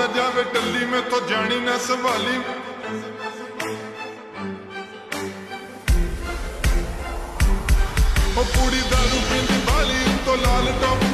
ਨਾ ਜਾਵੇ ਟੱਲੀ, ਮੈਂ ਤੋਂ ਜਾਣੀ ਨਾ ਸੰਭਾਲੀ। ਉਹ ਕੁੜੀ ਦਾ ਰੂਪ ਇੰਦੀ ਬਾਲੀ ਤੋਂ ਲਾਲ ਟੋਪ